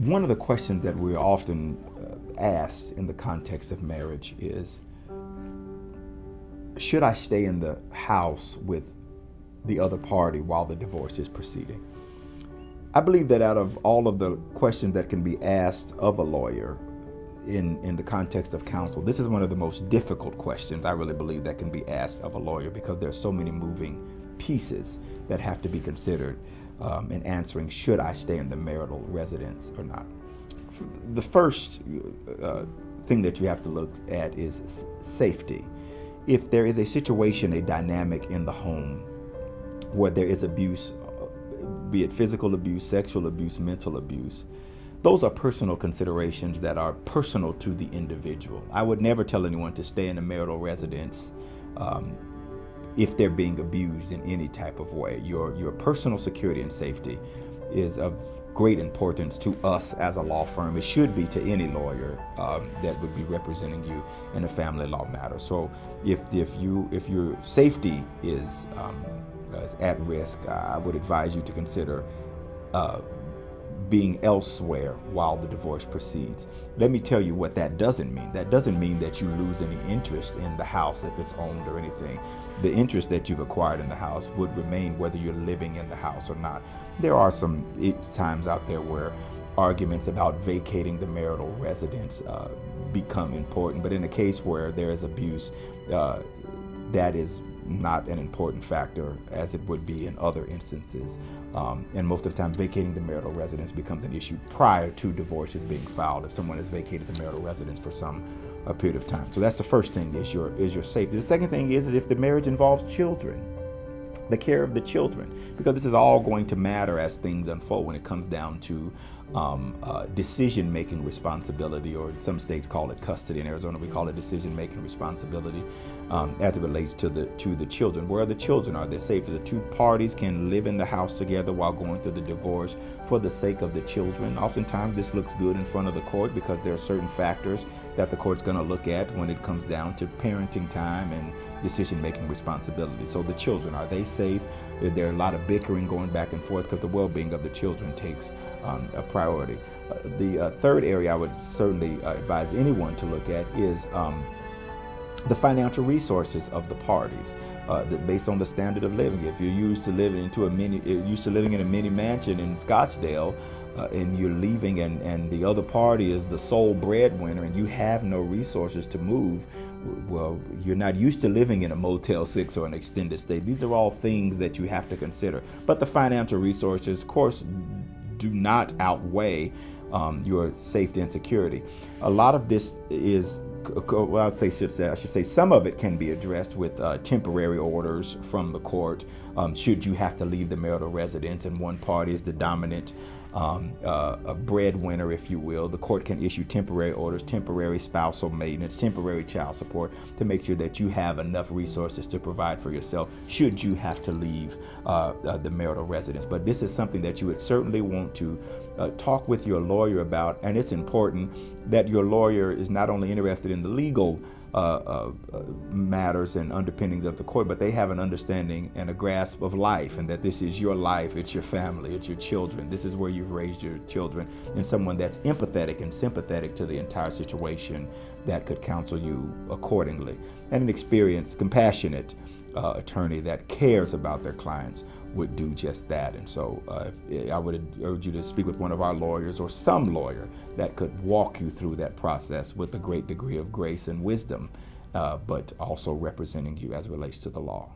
One of the questions that we're often uh, asked in the context of marriage is Should I stay in the house with the other party while the divorce is proceeding? I believe that out of all of the questions that can be asked of a lawyer in, in the context of counsel, this is one of the most difficult questions I really believe that can be asked of a lawyer because there's so many moving pieces that have to be considered um, in answering should I stay in the marital residence or not. The first uh, thing that you have to look at is safety. If there is a situation, a dynamic in the home where there is abuse, be it physical abuse, sexual abuse, mental abuse, those are personal considerations that are personal to the individual. I would never tell anyone to stay in a marital residence um, if they're being abused in any type of way. Your, your personal security and safety is of great importance to us as a law firm. It should be to any lawyer um, that would be representing you in a family law matter. So if, if, you, if your safety is um, at risk, I would advise you to consider uh, being elsewhere while the divorce proceeds. Let me tell you what that doesn't mean. That doesn't mean that you lose any interest in the house if it's owned or anything. The interest that you've acquired in the house would remain whether you're living in the house or not. There are some times out there where arguments about vacating the marital residence uh, become important, but in a case where there is abuse, uh, that is not an important factor as it would be in other instances. Um, and most of the time, vacating the marital residence becomes an issue prior to divorces being filed if someone has vacated the marital residence for some a period of time. So that's the first thing is your is your safety. The second thing is that if the marriage involves children, the care of the children, because this is all going to matter as things unfold when it comes down to um, uh, decision making responsibility, or some states call it custody. In Arizona, we call it decision making responsibility um, as it relates to the to the children. Where are the children are they safe? The two parties can live in the house together while going through the divorce for the sake of the children. Oftentimes, this looks good in front of the court because there are certain factors that the court's going to look at when it comes down to parenting time and decision making responsibility. So the children are they safe? Is there a lot of bickering going back and forth because the well being of the children takes um, a priority. Uh, the uh, third area I would certainly uh, advise anyone to look at is um, the financial resources of the parties. Uh, based on the standard of living. If you're used to living into a mini, used to living in a mini mansion in Scottsdale, uh, and you're leaving, and and the other party is the sole breadwinner, and you have no resources to move, well, you're not used to living in a Motel 6 or an extended stay. These are all things that you have to consider. But the financial resources, of course, do not outweigh um, your safety and security. A lot of this is, well, I say, should say, I should say, some of it can be addressed with uh, temporary orders from the court. Um, should you have to leave the marital residence and one party is the dominant um, uh, a breadwinner, if you will. The court can issue temporary orders, temporary spousal maintenance, temporary child support to make sure that you have enough resources to provide for yourself should you have to leave uh, uh, the marital residence. But this is something that you would certainly want to uh, talk with your lawyer about, and it's important that your lawyer is not only interested in the legal uh, uh, matters and underpinnings of the court, but they have an understanding and a grasp of life, and that this is your life, it's your family, it's your children. This is where you've raised your children, and someone that's empathetic and sympathetic to the entire situation that could counsel you accordingly, and an experienced, compassionate uh, attorney that cares about their clients would do just that. And so uh, if, I would urge you to speak with one of our lawyers or some lawyer that could walk you through that process with a great degree of grace and wisdom, uh, but also representing you as it relates to the law.